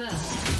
First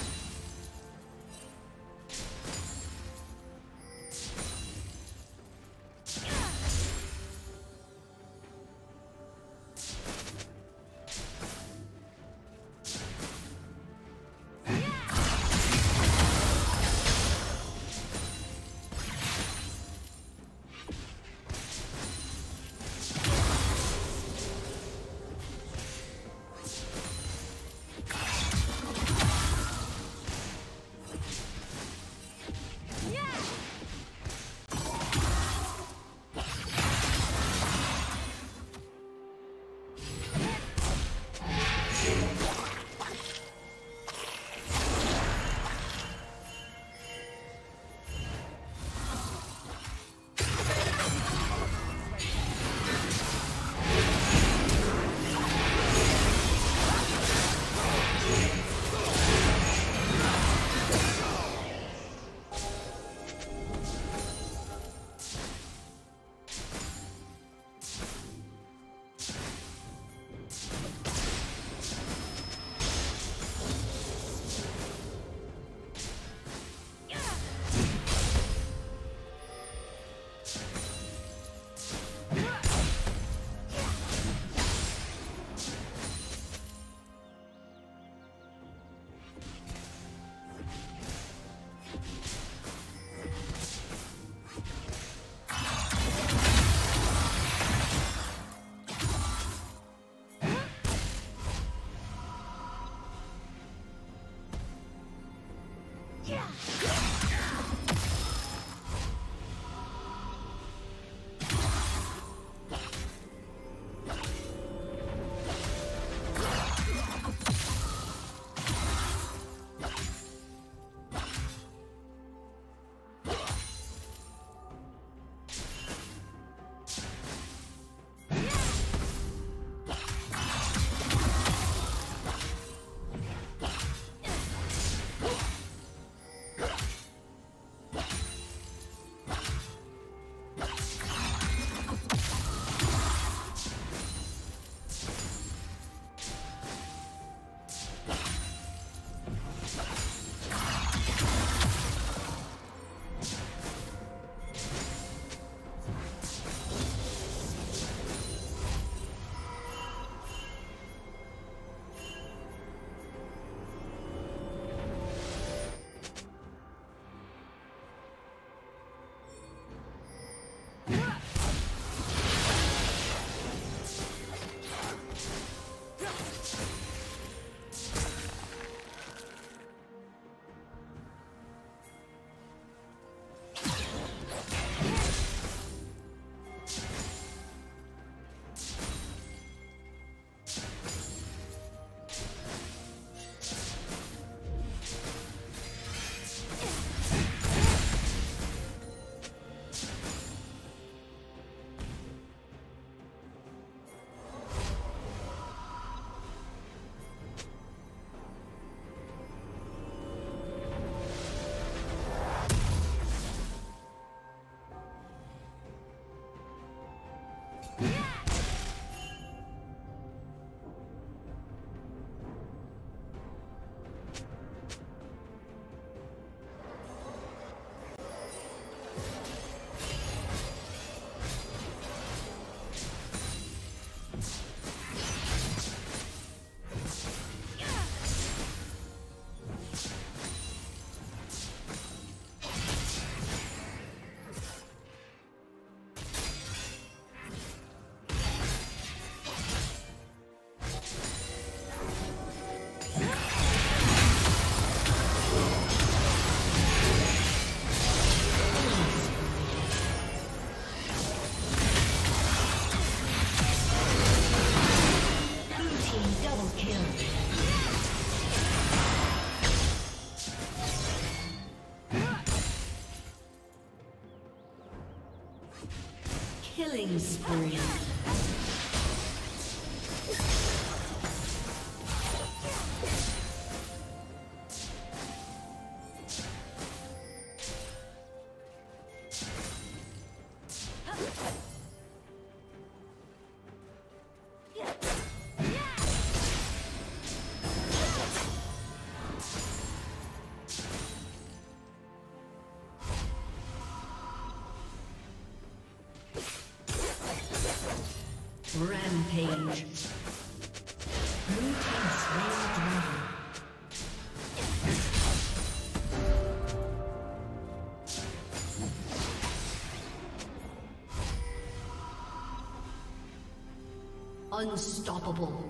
Awesome. Killing spree. Rampage. Unstoppable.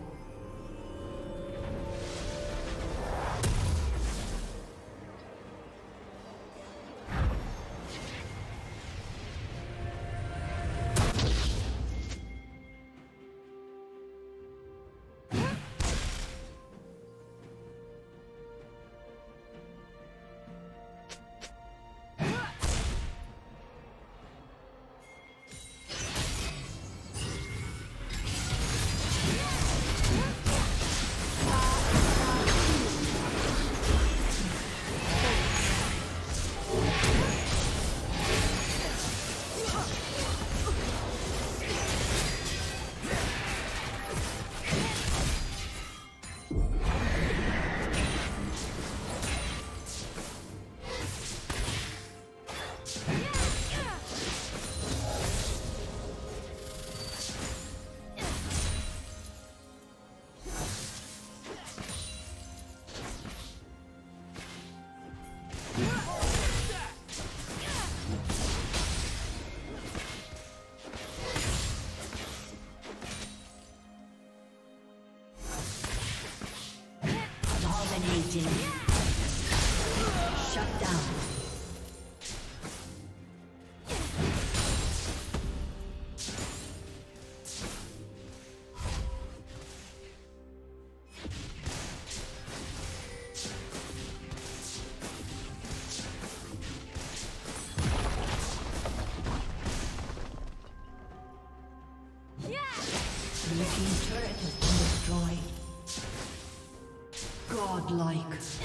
Godlike.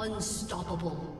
Unstoppable.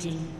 Dominating.